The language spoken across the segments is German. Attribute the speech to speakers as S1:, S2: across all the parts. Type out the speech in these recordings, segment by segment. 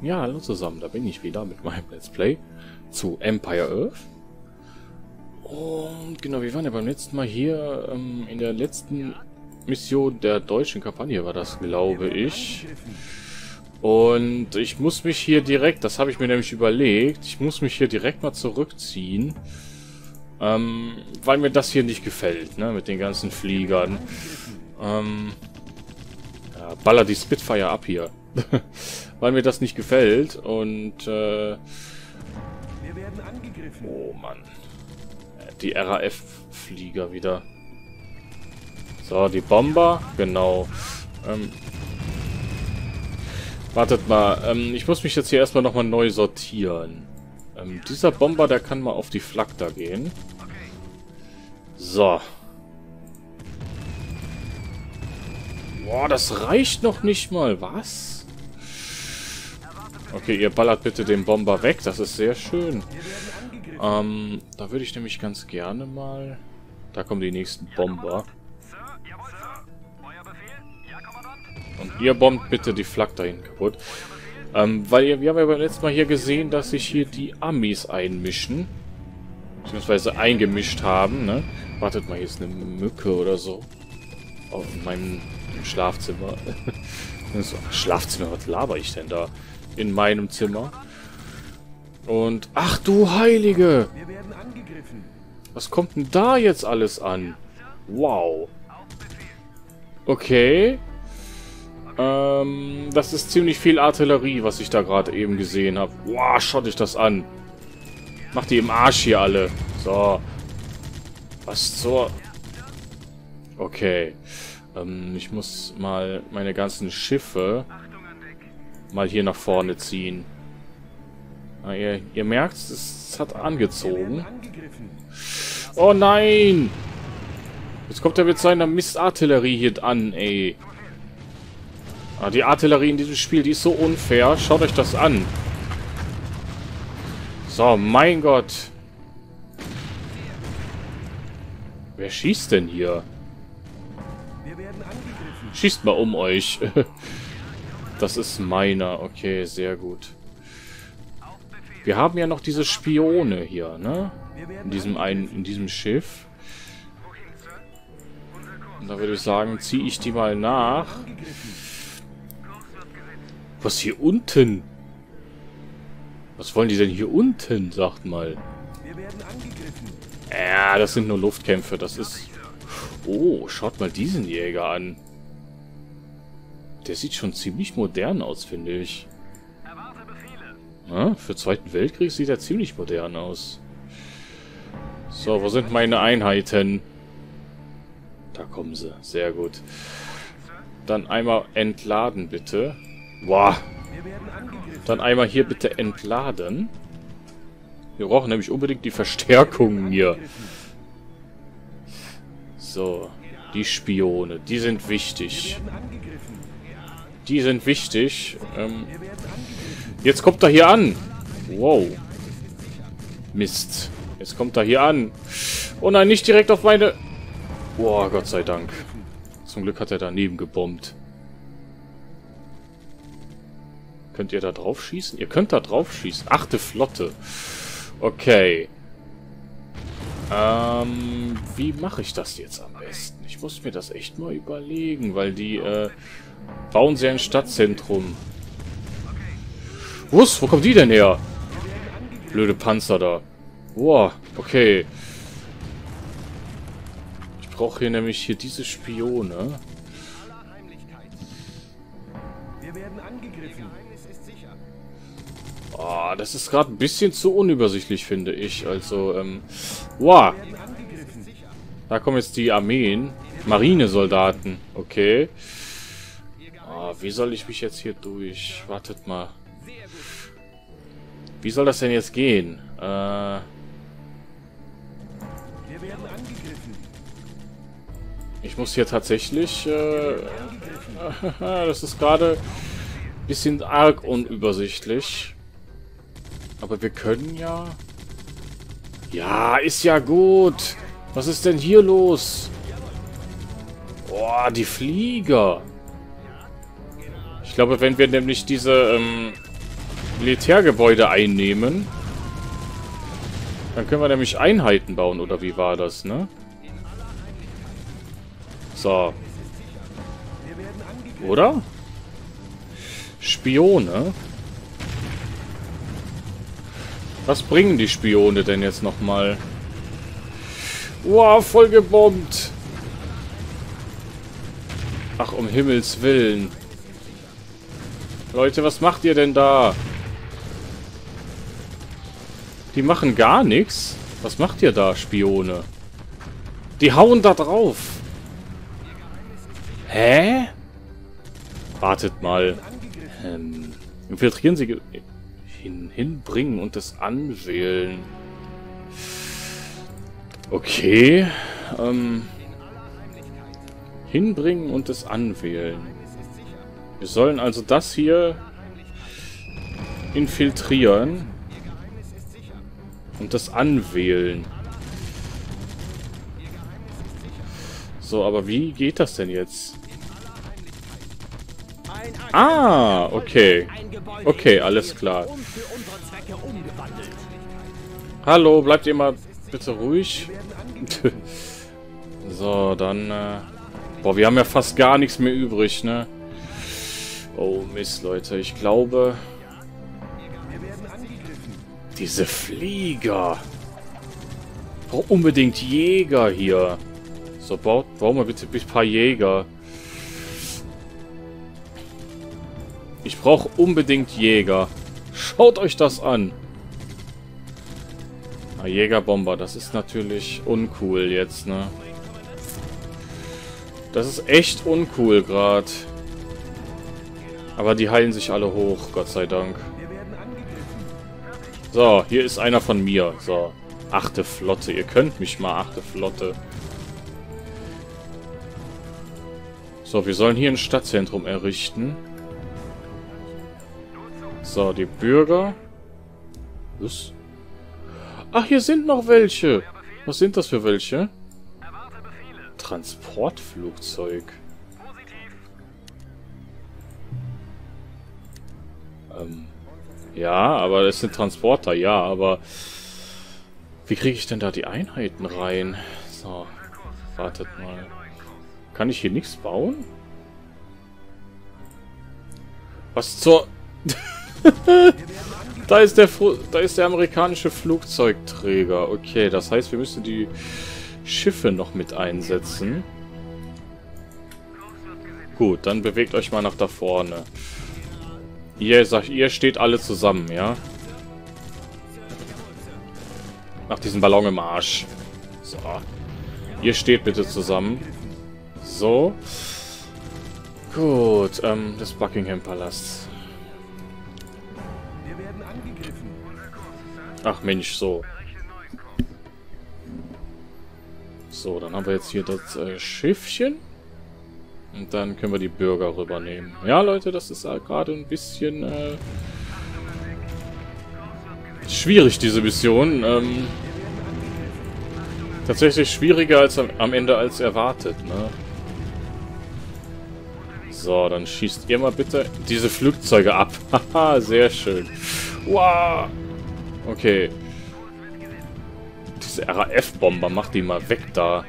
S1: Ja, hallo zusammen, da bin ich wieder mit meinem Let's Play zu Empire Earth. Und genau, wir waren ja beim letzten Mal hier ähm, in der letzten Mission der deutschen Kampagne, war das, glaube ich. Und ich muss mich hier direkt, das habe ich mir nämlich überlegt, ich muss mich hier direkt mal zurückziehen. Ähm, weil mir das hier nicht gefällt, ne, mit den ganzen Fliegern. Ähm, ja, baller die Spitfire ab hier. weil mir das nicht gefällt und äh, Oh Mann. Die RAF-Flieger wieder. So, die Bomber. Genau. Ähm, wartet mal. Ähm, ich muss mich jetzt hier erstmal nochmal neu sortieren. Ähm, dieser Bomber, der kann mal auf die Flak da gehen. So. Boah, das reicht noch nicht mal. Was? Okay, ihr ballert bitte den Bomber weg. Das ist sehr schön. Ähm, da würde ich nämlich ganz gerne mal... Da kommen die nächsten Bomber. Und ihr bombt bitte die Flak dahin kaputt. Ähm, weil ihr, wir haben ja beim letzten Mal hier gesehen, dass sich hier die Amis einmischen. Beziehungsweise eingemischt haben, ne? Wartet mal, hier ist eine Mücke oder so. In meinem Schlafzimmer. Schlafzimmer, was laber ich denn da? In meinem Zimmer. Und, ach du Heilige! Was kommt denn da jetzt alles an? Wow. Okay. Ähm, das ist ziemlich viel Artillerie, was ich da gerade eben gesehen habe. Wow, schaut euch das an. Macht die im Arsch hier alle. So. Was zur... Okay. Ähm, ich muss mal meine ganzen Schiffe mal hier nach vorne ziehen. Ah, ihr, ihr merkt, es hat angezogen. Oh nein! Jetzt kommt er mit seiner Mistartillerie hier an, ey. Ah, die Artillerie in diesem Spiel, die ist so unfair. Schaut euch das an. So, mein Gott. Wer schießt denn hier? Schießt mal um euch. Das ist meiner. Okay, sehr gut. Wir haben ja noch diese Spione hier, ne? In diesem einen, in diesem Schiff. Und da würde ich sagen, ziehe ich die mal nach. Was hier unten? Was wollen die denn hier unten, sagt mal. Ja, das sind nur Luftkämpfe, das ist... Oh, schaut mal diesen Jäger an. Der sieht schon ziemlich modern aus, finde ich. Ja, für Zweiten Weltkrieg sieht er ziemlich modern aus. So, wo sind meine Einheiten? Da kommen sie. Sehr gut. Dann einmal entladen, bitte. Boah. Dann einmal hier bitte entladen. Wir brauchen nämlich unbedingt die Verstärkungen hier. So. Die Spione. Die sind wichtig. Die sind wichtig. Ähm, jetzt kommt er hier an. Wow. Mist. Jetzt kommt er hier an. Oh nein, nicht direkt auf meine... Boah, Gott sei Dank. Zum Glück hat er daneben gebombt. Könnt ihr da drauf schießen? Ihr könnt da drauf schießen. Achte Flotte. Okay. Ähm, wie mache ich das jetzt am? Ich muss mir das echt mal überlegen, weil die, äh, Bauen Sie ein Stadtzentrum. Was? Wo kommt die denn her? Blöde Panzer da. Boah, okay. Ich brauche hier nämlich hier diese Spione. Oh, das ist gerade ein bisschen zu unübersichtlich, finde ich. Also, ähm... Wow. Da kommen jetzt die Armeen. Marinesoldaten. Okay. Oh, wie soll ich mich jetzt hier durch... Wartet mal. Wie soll das denn jetzt gehen? Äh... Ich muss hier tatsächlich... Äh, das ist gerade ein bisschen arg unübersichtlich. Aber wir können ja... Ja, ist ja gut. Was ist denn hier los? Boah, die Flieger. Ich glaube, wenn wir nämlich diese, ähm, Militärgebäude einnehmen. Dann können wir nämlich Einheiten bauen, oder wie war das, ne? So. Oder? Spione? Was bringen die Spione denn jetzt nochmal? Wow, voll gebombt. Ach, um Himmels Willen. Leute, was macht ihr denn da? Die machen gar nichts. Was macht ihr da, Spione? Die hauen da drauf. Hä? Wartet mal. Ähm, infiltrieren Sie... Hin, hinbringen und das anwählen. Okay. Ähm, hinbringen und es anwählen. Wir sollen also das hier infiltrieren. Und das anwählen. So, aber wie geht das denn jetzt? Ah, okay. Okay, alles klar. Hallo, bleibt ihr mal bitte ruhig? so, dann... Äh boah, wir haben ja fast gar nichts mehr übrig, ne? Oh, Mist, Leute. Ich glaube... Diese Flieger. Ich brauche unbedingt Jäger hier. So, baut, bauen wir bitte ein paar Jäger. Ich brauche unbedingt Jäger. Schaut euch das an. Na, Jägerbomber, das ist natürlich uncool jetzt, ne? Das ist echt uncool gerade. Aber die heilen sich alle hoch, Gott sei Dank. So, hier ist einer von mir. So, achte Flotte. Ihr könnt mich mal, achte Flotte. So, wir sollen hier ein Stadtzentrum errichten. So, die Bürger. Was? Ach, hier sind noch welche. Was sind das für welche? Transportflugzeug. Ähm, ja, aber das sind Transporter, ja, aber wie kriege ich denn da die Einheiten rein? So, wartet mal. Kann ich hier nichts bauen? Was zur... da ist der da ist der amerikanische Flugzeugträger. Okay, das heißt, wir müssen die Schiffe noch mit einsetzen. Gut, dann bewegt euch mal nach da vorne. Ihr, sagt, ihr steht alle zusammen, ja? Nach diesem Ballon im Arsch. So. Ihr steht bitte zusammen. So. Gut, ähm, das Buckingham-Palast. Ach Mensch, so. So, dann haben wir jetzt hier das äh, Schiffchen. Und dann können wir die Bürger rübernehmen. Ja, Leute, das ist halt gerade ein bisschen äh, schwierig, diese Mission. Ähm, tatsächlich schwieriger als am, am Ende als erwartet, ne? So, dann schießt ihr mal bitte diese Flugzeuge ab. Haha, sehr schön. Wow. Okay. RAF-Bomber, macht die mal weg da.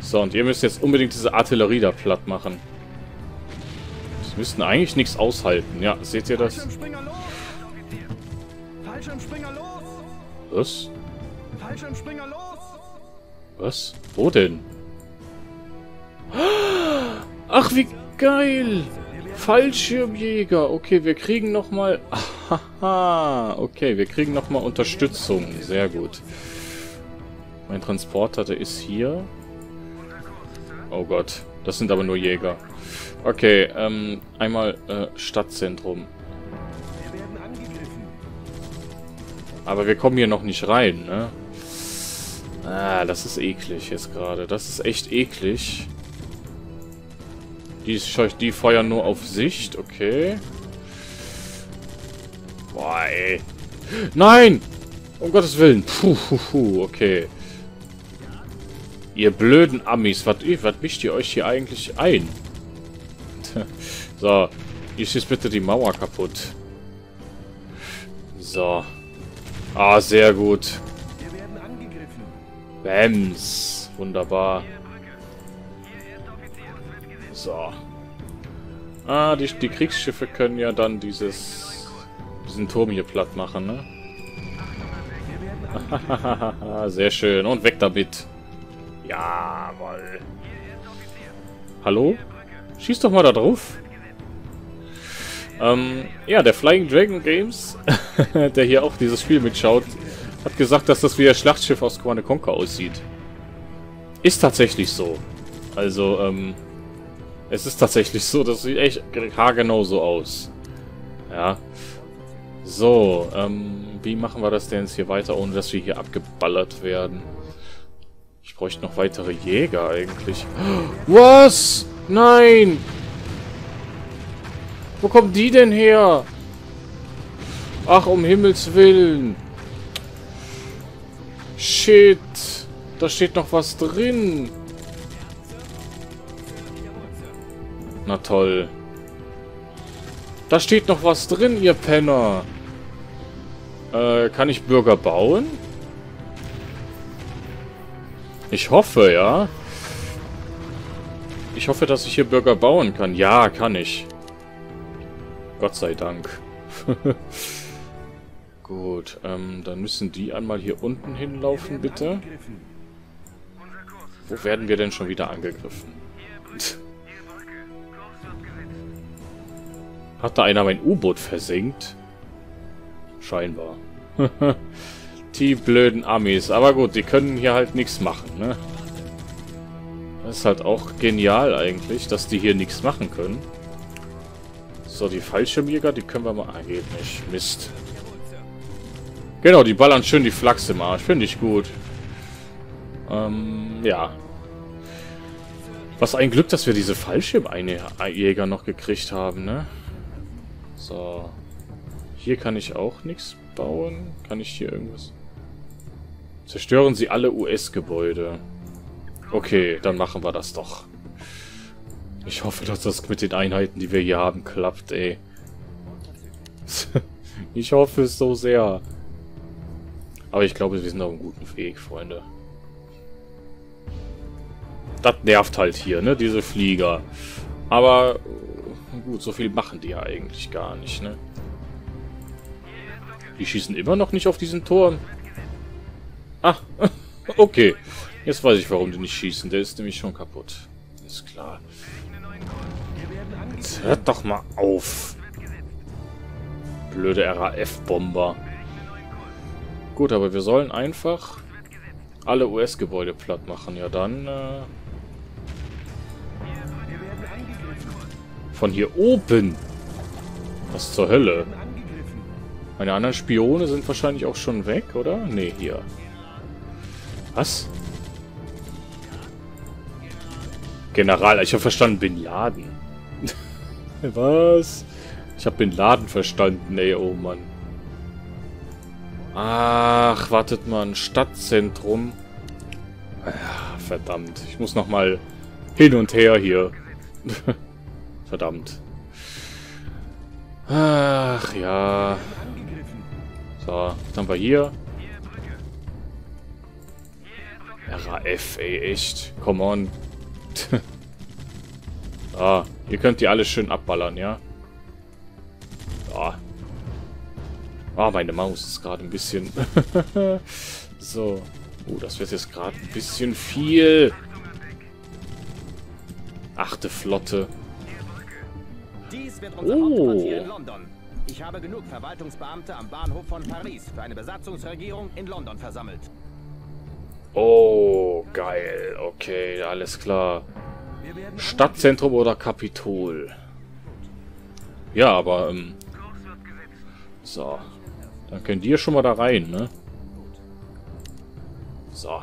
S1: So, und ihr müsst jetzt unbedingt diese Artillerie da platt machen. Sie müssten eigentlich nichts aushalten. Ja, seht ihr das? Was? Was? Wo denn? Ach, wie geil! Fallschirmjäger. Okay, wir kriegen nochmal... Haha, okay, wir kriegen nochmal Unterstützung. Sehr gut. Mein Transporter, der ist hier. Oh Gott, das sind aber nur Jäger. Okay, ähm, einmal äh, Stadtzentrum. Aber wir kommen hier noch nicht rein, ne? Ah, das ist eklig jetzt gerade. Das ist echt eklig. Die, die feuern nur auf Sicht, okay. Boah, ey. Nein! Um Gottes Willen. Puh, puh, puh, okay. Ihr blöden Amis, was, mischt ihr euch hier eigentlich ein? so, hier schießt bitte die Mauer kaputt. So. Ah, sehr gut. Bams. Wunderbar. So. Ah, die, die Kriegsschiffe können ja dann dieses diesen Turm hier platt machen, ne? Sehr schön. Und weg damit. Jawoll. Hallo? Schieß doch mal da drauf. Ähm, ja, der Flying Dragon Games, der hier auch dieses Spiel mitschaut, hat gesagt, dass das wie ein Schlachtschiff aus Command Conquer aussieht. Ist tatsächlich so. Also, ähm, es ist tatsächlich so, das sieht echt haargenau so aus. Ja. So, ähm, wie machen wir das denn jetzt hier weiter, ohne dass wir hier abgeballert werden? Ich bräuchte noch weitere Jäger eigentlich. Was? Nein! Wo kommen die denn her? Ach, um Himmels Willen. Shit. Da steht noch was drin. Na toll. Da steht noch was drin, ihr Penner. Äh, kann ich Bürger bauen? Ich hoffe, ja. Ich hoffe, dass ich hier Bürger bauen kann. Ja, kann ich. Gott sei Dank. Gut, ähm, dann müssen die einmal hier unten hinlaufen, bitte. Wo werden wir denn schon wieder angegriffen? Hat da einer mein U-Boot versenkt? Scheinbar. die blöden Amis. Aber gut, die können hier halt nichts machen, ne? Das ist halt auch genial eigentlich, dass die hier nichts machen können. So, die Fallschirmjäger, die können wir mal... Ah, geht nicht. Mist. Genau, die ballern schön die Flachs im Arsch. Finde ich gut. Ähm, ja. Was ein Glück, dass wir diese Fallschirmjäger noch gekriegt haben, ne? So. Hier kann ich auch nichts bauen. Kann ich hier irgendwas... Zerstören Sie alle US-Gebäude. Okay, dann machen wir das doch. Ich hoffe, dass das mit den Einheiten, die wir hier haben, klappt, ey. ich hoffe es so sehr. Aber ich glaube, wir sind auf einem guten Weg, Freunde. Das nervt halt hier, ne? Diese Flieger. Aber gut, so viel machen die ja eigentlich gar nicht, ne? Die schießen immer noch nicht auf diesen Turm. Ah, okay. Jetzt weiß ich, warum die nicht schießen. Der ist nämlich schon kaputt. Ist klar. Jetzt hört doch mal auf. Blöde RAF-Bomber. Gut, aber wir sollen einfach alle US-Gebäude platt machen. Ja, dann... Äh von hier oben. Was zur Hölle? Meine anderen Spione sind wahrscheinlich auch schon weg, oder? Ne, hier. Was? General, ich habe verstanden Bin Laden. Was? Ich habe Bin Laden verstanden, ey, oh Mann. Ach, wartet mal, ein Stadtzentrum. Ach, verdammt, ich muss nochmal hin und her hier. verdammt. Ach, ja. So, was haben wir hier? RAF, ey, echt. Come on. ah, ihr könnt die alle schön abballern, ja? Ah. Ah, meine Maus ist gerade ein bisschen... so. Oh, das wird jetzt gerade ein bisschen viel. Achte Flotte. oh.
S2: Ich habe genug Verwaltungsbeamte am Bahnhof von Paris für eine Besatzungsregierung in London versammelt.
S1: Oh, geil. Okay, alles klar. Stadtzentrum oder Kapitol? Ja, aber, ähm... So. Dann könnt ihr schon mal da rein, ne? So.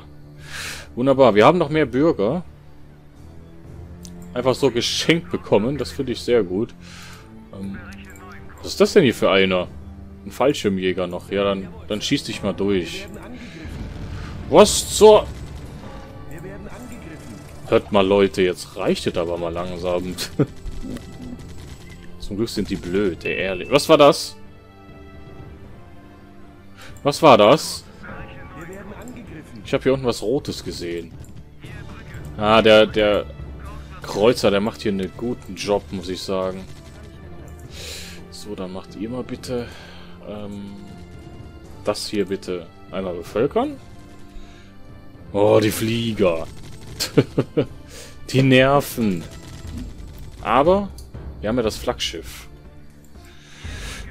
S1: Wunderbar. Wir haben noch mehr Bürger. Einfach so geschenkt bekommen. Das finde ich sehr gut. Ähm, was ist das denn hier für einer? Ein Fallschirmjäger noch. Ja, dann, dann schieß dich mal durch. Was zur... Hört mal, Leute, jetzt reicht es aber mal langsam. Zum Glück sind die blöd, ey, ehrlich. Was war das? Was war das? Ich habe hier unten was Rotes gesehen. Ah, der, der Kreuzer, der macht hier einen guten Job, muss ich sagen. So, dann macht ihr mal bitte ähm, das hier bitte einmal bevölkern. Oh, die Flieger. die nerven. Aber wir haben ja das Flaggschiff.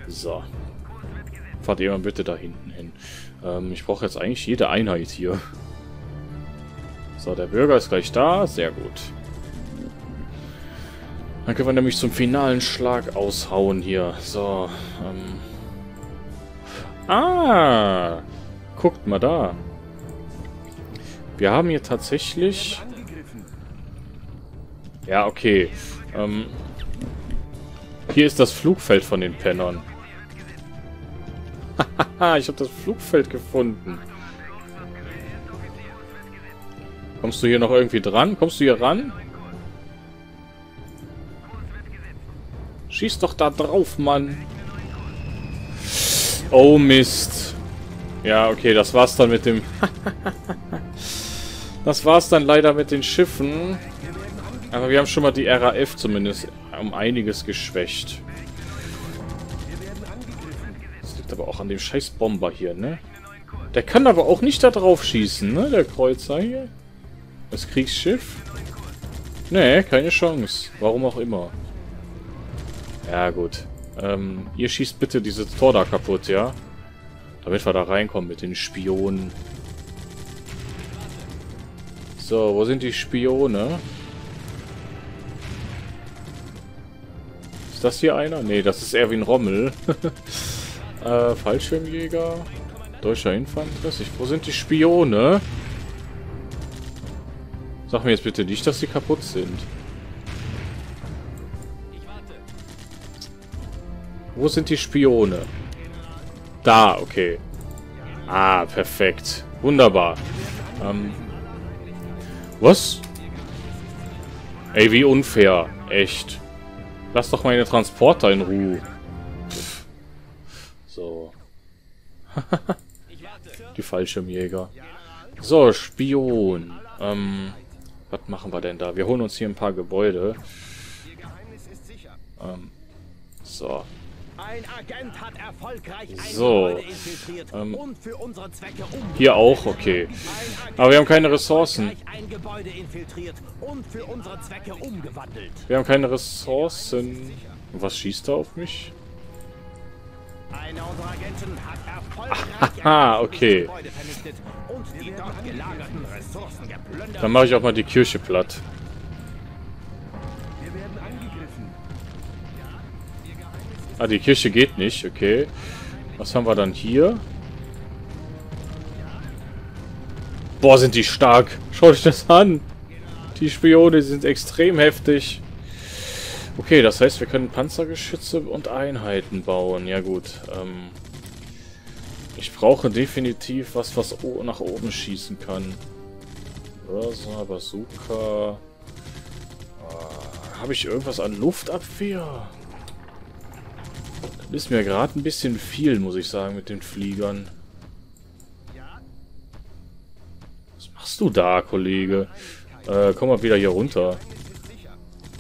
S1: So. Fahrt ihr mal bitte da hinten hin. Ähm, ich brauche jetzt eigentlich jede Einheit hier. So, der Bürger ist gleich da. Sehr gut. Dann können wir nämlich zum finalen Schlag aushauen hier. So, ähm... Ah! Guckt mal da. Wir haben hier tatsächlich... Ja, okay. Ähm, hier ist das Flugfeld von den Pennern. Haha, ich habe das Flugfeld gefunden. Kommst du hier noch irgendwie dran? Kommst du hier ran? Schieß doch da drauf, Mann. Oh, Mist. Ja, okay, das war's dann mit dem... das war's dann leider mit den Schiffen. Aber wir haben schon mal die RAF zumindest um einiges geschwächt. Das liegt aber auch an dem scheiß Bomber hier, ne? Der kann aber auch nicht da drauf schießen, ne? Der Kreuzer hier. Das Kriegsschiff. Ne, keine Chance. Warum auch immer. Ja, gut. Ähm, ihr schießt bitte dieses Tor da kaputt, ja? Damit wir da reinkommen mit den Spionen. So, wo sind die Spione? Ist das hier einer? Ne, das ist Erwin Rommel. äh, Fallschirmjäger. Deutscher Infanterist. Wo sind die Spione? Sag mir jetzt bitte nicht, dass sie kaputt sind. Wo sind die Spione? Da, okay. Ah, perfekt. Wunderbar. Ähm. Was? Ey, wie unfair. Echt. Lass doch meine Transporter in Ruhe. Pff. So. Die Fallschirmjäger. So, Spion. Ähm, was machen wir denn da? Wir holen uns hier ein paar Gebäude. Ähm, so. So. Ähm, hier auch, okay. Aber wir haben keine Ressourcen. Wir haben keine Ressourcen. Was schießt da auf mich? Einer unserer Agenten hat erfolgreich Aha, okay. Dann mache ich auch mal die Kirche platt. Ah, die Kirche geht nicht, okay. Was haben wir dann hier? Boah, sind die stark. Schaut euch das an. Die Spione sind extrem heftig. Okay, das heißt, wir können Panzergeschütze und Einheiten bauen. Ja gut. Ähm, ich brauche definitiv was, was nach oben schießen kann. Börser, Bazooka. Äh, Habe ich irgendwas an Luftabwehr? Ist mir gerade ein bisschen viel, muss ich sagen, mit den Fliegern. Was machst du da, Kollege? Äh, komm mal wieder hier runter.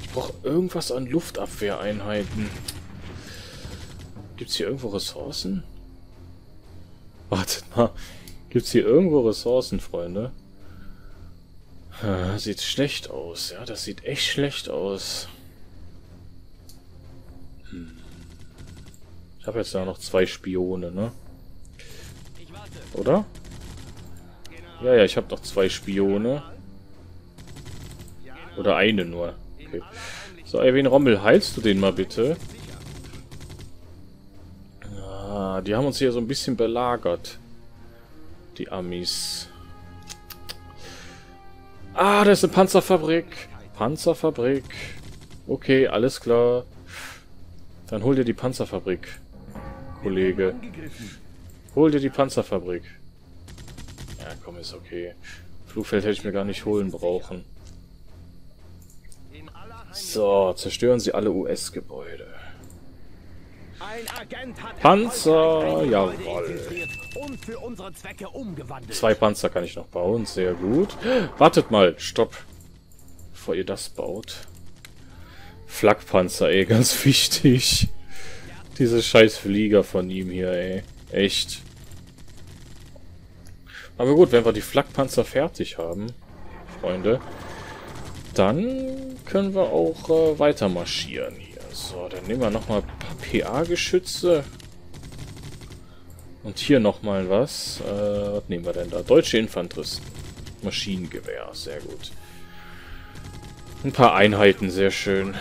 S1: Ich brauche irgendwas an Luftabwehreinheiten. Gibt es hier irgendwo Ressourcen? Wartet mal. Gibt es hier irgendwo Ressourcen, Freunde? Sieht schlecht aus. Ja, das sieht echt schlecht aus. Habe jetzt ja noch zwei Spione, ne? Oder? Ja, ja, ich habe noch zwei Spione. Oder eine nur. Okay. So, Erwin Rommel, heilst du den mal bitte? Ah, die haben uns hier so ein bisschen belagert. Die Amis. Ah, da ist eine Panzerfabrik. Panzerfabrik. Okay, alles klar. Dann hol dir die Panzerfabrik. Kollege. Hol dir die Panzerfabrik. Ja, komm, ist okay. Flugfeld hätte ich mir gar nicht holen brauchen. So, zerstören Sie alle US-Gebäude. Panzer, jawoll. Zwei Panzer kann ich noch bauen, sehr gut. Wartet mal, stopp. Bevor ihr das baut. Flakpanzer, ey, ganz wichtig. Diese scheiß Flieger von ihm hier, ey. Echt. Aber gut, wenn wir die Flakpanzer fertig haben, Freunde, dann können wir auch äh, weiter marschieren hier. So, dann nehmen wir nochmal ein paar PA-Geschütze. Und hier nochmal was. Äh, was nehmen wir denn da? Deutsche Infanteristen. Maschinengewehr, sehr gut. Ein paar Einheiten, sehr schön.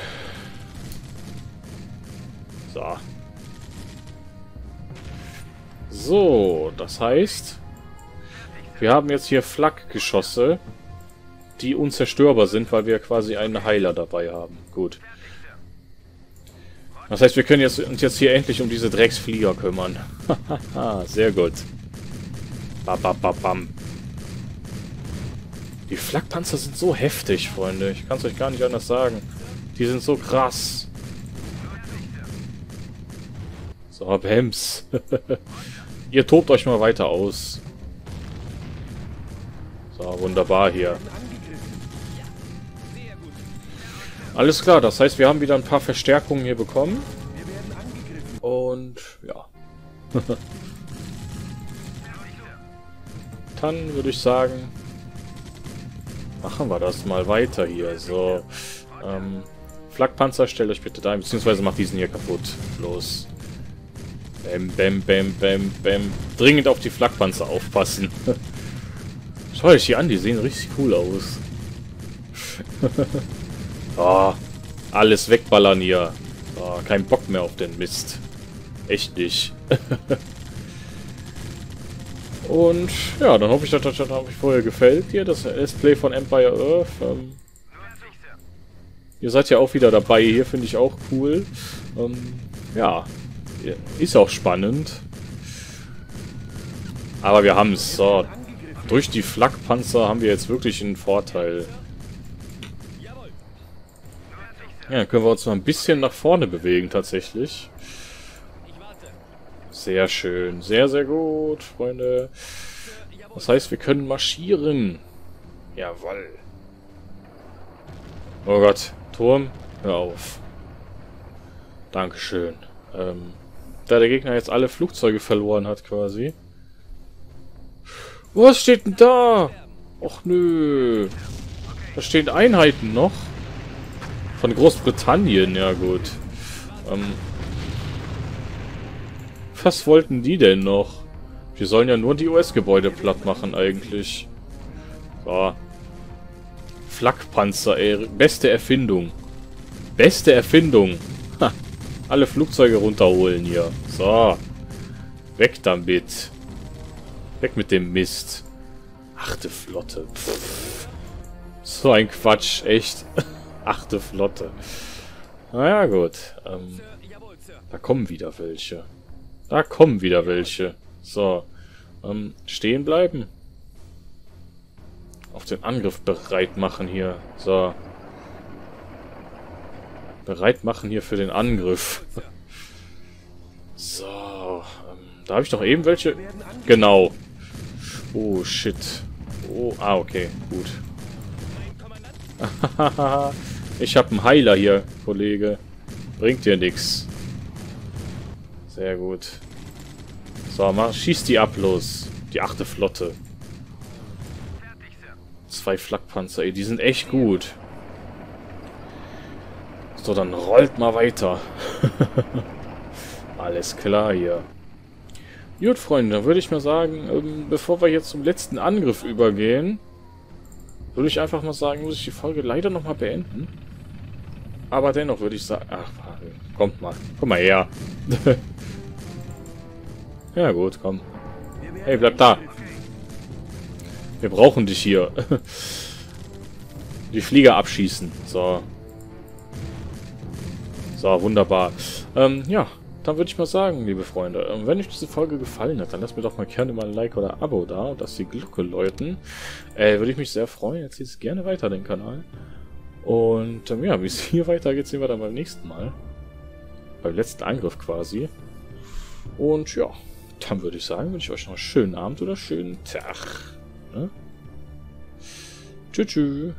S1: So. So, das heißt, wir haben jetzt hier Flakgeschosse die unzerstörbar sind, weil wir quasi einen Heiler dabei haben. Gut. Das heißt, wir können jetzt, uns jetzt hier endlich um diese Drecksflieger kümmern. Sehr gut. Bam, bam, bam, bam. Die Flakpanzer sind so heftig, Freunde. Ich kann es euch gar nicht anders sagen. Die sind so krass. So, Bams. Ihr tobt euch mal weiter aus. So, wunderbar hier. Alles klar, das heißt, wir haben wieder ein paar Verstärkungen hier bekommen. Und ja. Dann würde ich sagen, machen wir das mal weiter hier. So, ähm, Flakpanzer, stellt euch bitte da ein, beziehungsweise macht diesen hier kaputt. Los. Bäm, bäm, bäm, bäm, bäm. Dringend auf die Flakpanzer aufpassen. Schau euch die an, die sehen richtig cool aus. Oh, alles wegballern hier. Oh, kein Bock mehr auf den Mist. Echt nicht. Und ja, dann hoffe ich, dass das euch vorher gefällt hier, das Let's Play von Empire Earth. Ähm, ihr seid ja auch wieder dabei hier, finde ich auch cool. Ähm, ja, ist auch spannend. Aber wir haben es. So, durch die Flakpanzer haben wir jetzt wirklich einen Vorteil. Ja, dann können wir uns noch ein bisschen nach vorne bewegen, tatsächlich. Sehr schön. Sehr, sehr gut, Freunde. Das heißt, wir können marschieren. Jawoll. Oh Gott. Turm, hör auf. Dankeschön. Ähm, da der Gegner jetzt alle Flugzeuge verloren hat, quasi. Was steht denn da? Och nö. Da stehen Einheiten noch. Von Großbritannien, ja gut. Ähm, was wollten die denn noch? Wir sollen ja nur die US-Gebäude platt machen eigentlich. So. Flakpanzer, ey. Beste Erfindung. Beste Erfindung. Alle Flugzeuge runterholen hier. So. Weg damit. Weg mit dem Mist. Achte Flotte. Pff. So ein Quatsch, echt. Achte Flotte. Naja, gut. Ähm, da kommen wieder welche. Da kommen wieder welche. So. Ähm, stehen bleiben. Auf den Angriff bereit machen hier. So. Bereit machen hier für den Angriff. so. Ähm, da habe ich doch eben welche... Genau. Oh, shit. Oh, ah, okay. Gut. Ich habe einen Heiler hier, Kollege. Bringt dir nichts. Sehr gut. So, mal, schieß die ab, los. Die achte Flotte. Zwei Flakpanzer, ey, die sind echt gut. So, dann rollt mal weiter. Alles klar hier. Gut, Freunde, dann würde ich mal sagen, ähm, bevor wir jetzt zum letzten Angriff übergehen, würde ich einfach mal sagen, muss ich die Folge leider nochmal beenden. Aber dennoch würde ich sagen... Ach, kommt mal. Komm mal her. ja gut, komm. Hey, bleib da. Wir brauchen dich hier. Die Flieger abschießen. So. So, wunderbar. Ähm, ja, dann würde ich mal sagen, liebe Freunde, ähm, wenn euch diese Folge gefallen hat, dann lasst mir doch mal gerne mal ein Like oder ein Abo da und dass die Glocke läuten. Äh, würde ich mich sehr freuen. Erzählt es gerne weiter den Kanal. Und ähm, ja, wie es hier weitergeht, sehen wir dann beim nächsten Mal. beim letzten Angriff quasi. Und ja, dann würde ich sagen, wünsche ich euch noch einen schönen Abend oder schönen Tag. Ne? Tschüss.